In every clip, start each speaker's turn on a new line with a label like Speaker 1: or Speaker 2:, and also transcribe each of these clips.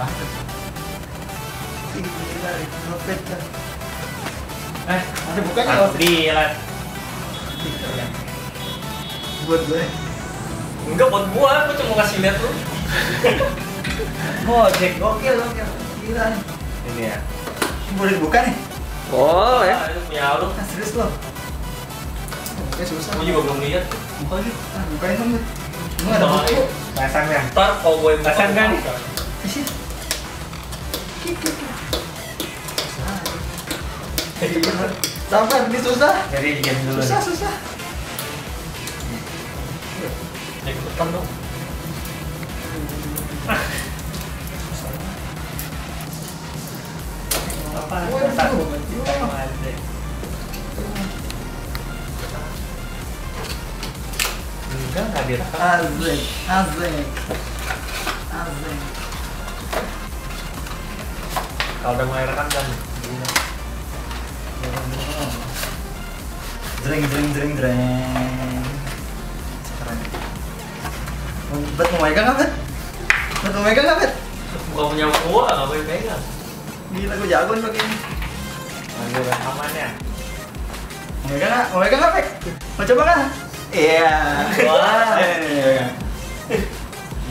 Speaker 1: Gila, kan.
Speaker 2: Eh,
Speaker 1: Ada loh.
Speaker 2: gila.
Speaker 1: Buat gue.
Speaker 3: Enggak buat gua, gua cuma kasih lihat lu.
Speaker 2: Gojek.
Speaker 1: Gokil, gokil. Gila nih.
Speaker 2: Ini ya.
Speaker 1: Boleh dibuka nih.
Speaker 4: Oh ya.
Speaker 3: Ah, itu punya lu.
Speaker 1: Ah, serius loh. Oke, susah.
Speaker 3: Gua juga belum lihat.
Speaker 2: Buka.
Speaker 1: Ah, bukain dong. Emang ada buku.
Speaker 2: Pasang ya.
Speaker 3: Ntar kalau gue
Speaker 2: Pasang kan?
Speaker 1: Sabar, ini susah.
Speaker 2: Jadi game dulu.
Speaker 1: Susah, susah.
Speaker 3: Ya, ikutan dong.
Speaker 2: Apa? Satu. Enggak, enggak.
Speaker 1: Azek, azek. Azek.
Speaker 2: Kalau udah mulai rekam kan.
Speaker 1: Jreng, jreng, jreng, jreng. Keren. Bet mau megang nggak, Bet? Bet mau megang nggak, Bet?
Speaker 3: Bukan punya gua, nggak boleh pegang.
Speaker 1: Gila, gue jago nih pakai ini.
Speaker 2: Lanjut rekamannya.
Speaker 1: Mau megang nggak? Mau megang nggak, Bet? Mau coba kan? Iya.
Speaker 3: Wah.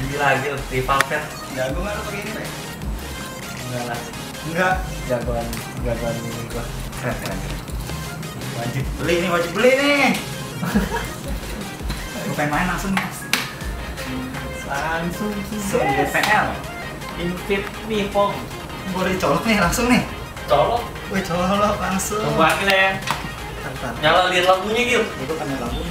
Speaker 3: Gila, gila. Rival Pet.
Speaker 1: Jago nggak lo pakai ini, Bet?
Speaker 2: Enggak lah.
Speaker 1: Enggak.
Speaker 2: Jagoan, jagoan ini gua.
Speaker 1: Keren, keren, keren. Wajib beli nih, wajib beli nih. Gue pengen main langsung nih.
Speaker 2: Langsung
Speaker 1: Langsung di PL.
Speaker 2: Invit nih, Pong.
Speaker 1: Boleh colok nih langsung nih.
Speaker 3: Colok.
Speaker 1: Wih, colok langsung.
Speaker 2: Akhirnya ya.
Speaker 3: Nyala lihat lampunya gitu.
Speaker 1: Itu kan lampu.